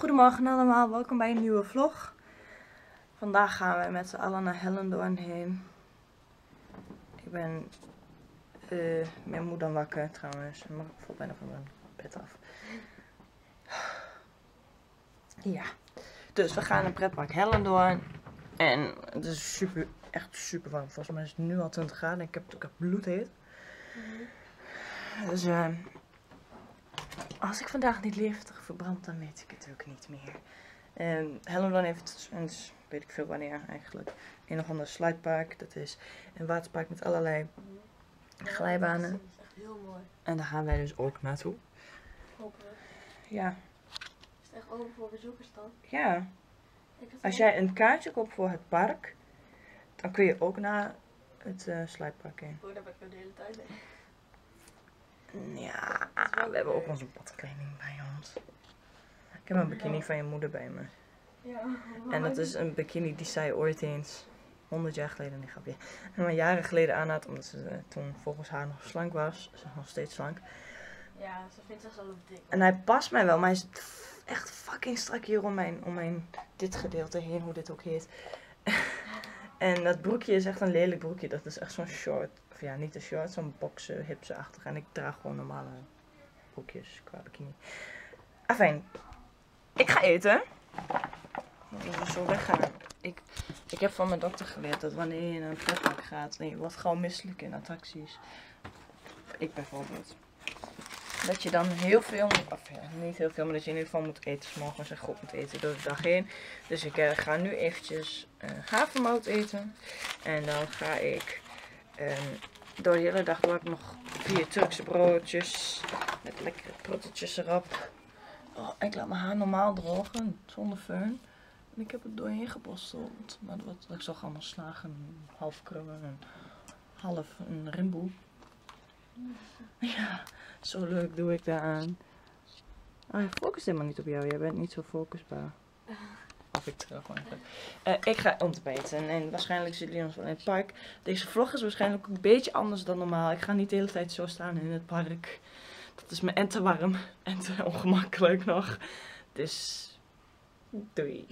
Goedemorgen allemaal, welkom bij een nieuwe vlog. Vandaag gaan we met z'n allen naar Hellendoorn heen. Ik ben uh, meer moe dan wakker trouwens. Ik val bijna van mijn bed af. Ja, dus we gaan naar pretpark Hellendoorn. En het is super, echt super warm. Volgens mij is het nu al 20 graden. Ik heb het ook echt bloedheet. Dus uh, als ik vandaag niet levendig verbrand, dan weet ik het ook niet meer. Um, Hellendoorn heeft, dus weet ik veel wanneer eigenlijk, een of ander slidepark. Dat is een waterpark met allerlei glijbanen. Dat is echt heel mooi. En daar gaan wij dus ook naartoe. Hopelijk. Ja. Is het echt open voor bezoekers dan? Ja. Als jij een kaartje koopt voor het park, dan kun je ook naar het eh slidepark heen. Oh, daar ben ik de hele tijd mee. Ja, we hebben ook onze badkleding bij ons. Ik heb een bikini van je moeder bij me. Ja. En dat is een bikini die zij ooit eens, 100 jaar geleden, nee grapje, maar jaren geleden aan had, omdat ze eh, toen volgens haar nog slank was. Ze is nog steeds slank. Ja, ze vindt zichzelf dik. En hij past mij wel, maar hij is echt fucking strak hier om mijn, om mijn dit gedeelte heen, hoe dit ook heet. En dat broekje is echt een lelijk broekje. Dat is echt zo'n short. Of ja, niet een short, zo'n boxen, hipse-achtig. En ik draag gewoon normale broekjes qua bikini. Afijn, ik ga eten. Dat we zo weggaan. Ik, ik heb van mijn dokter geleerd dat wanneer je naar een pretpark gaat en je wordt gewoon misselijk in attracties. Ik bijvoorbeeld dat je dan heel veel, of ja, niet heel veel, maar dat je in ieder geval moet eten. 's morgens en goed moet eten door de dag heen. Dus ik eh, ga nu eventjes eh havermout eten. En dan ga ik ehm, door de hele dag door nog vier Turkse broodjes. Met lekkere prutteltjes erop. Oh, ik laat mijn haar normaal drogen, zonder föhn. En ik heb het doorheen geborsteld. Maar dat ik zag allemaal slagen, half krullen en half een rimboe. Ja, zo leuk doe ik daaraan. Oh, je focust helemaal niet op jou. Jij bent niet zo focusbaar. Of ik terug gewoon. Eh, ik ga ontbijten. En waarschijnlijk zullen jullie ons wel in het park. Deze vlog is waarschijnlijk een beetje anders dan normaal. Ik ga niet de hele tijd zo staan in het park. Dat is me en te warm en te ongemakkelijk nog. Dus doei.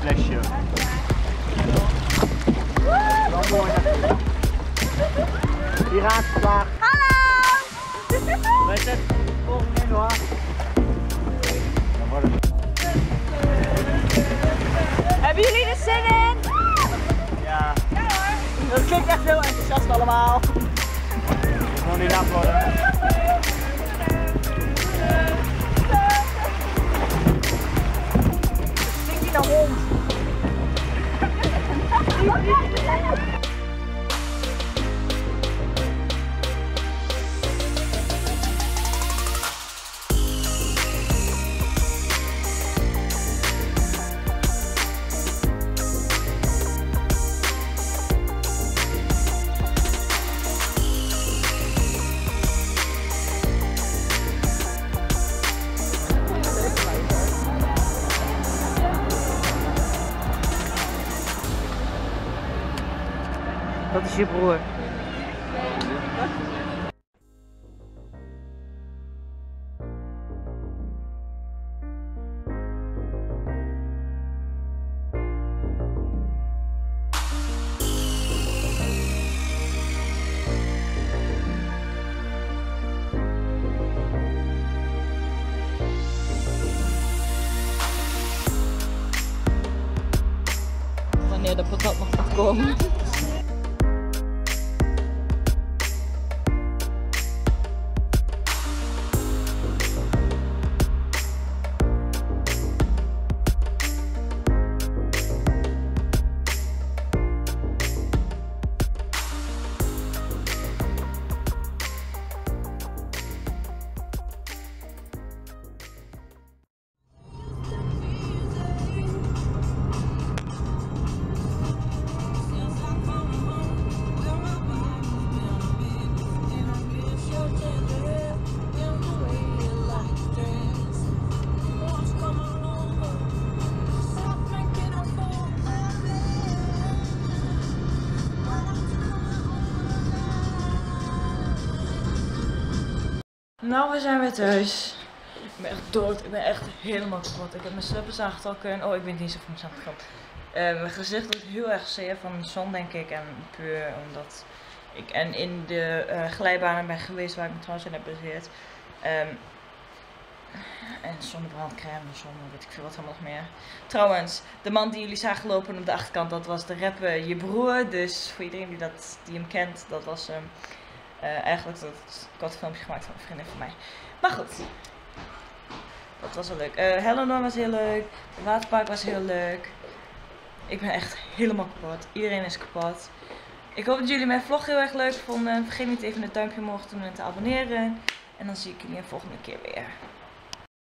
Flesje. Wel mooi. Hallo! Wij zetten de volgende in hoor. Dan wordt het- Hebben jullie er zin in? Ja, Dat klinkt echt heel enthousiast allemaal. het moet niet nat je broer. Wanneer de patat nog komen. Nou, we zijn weer thuis. Ik ben echt dood. Ik ben echt helemaal kapot. Ik heb mijn slippers aangetrokken. en Oh, ik weet niet zo van mijn aangetrokken. Uh, mijn gezicht doet heel erg zeer van de zon, denk ik. En puur omdat ik en in de uh, glijbanen ben geweest waar ik me trouwens in heb bezweerd. Um, en zonnebrandcrème, zon, weet ik veel wat allemaal nog meer. Trouwens, de man die jullie zagen lopen op de achterkant, dat was de rapper Je Broer. Dus voor iedereen die, dat, die hem kent, dat was hem. Uh, eigenlijk dat ik had een filmpje gemaakt van een vriendin van mij. Maar goed. Dat was wel leuk. Uh, was heel leuk. Het waterpark was heel leuk. Ik ben echt helemaal kapot. Iedereen is kapot. Ik hoop dat jullie mijn vlog heel erg leuk vonden. Vergeet niet even een duimpje omhoog te doen en te abonneren. En dan zie ik jullie een volgende keer weer.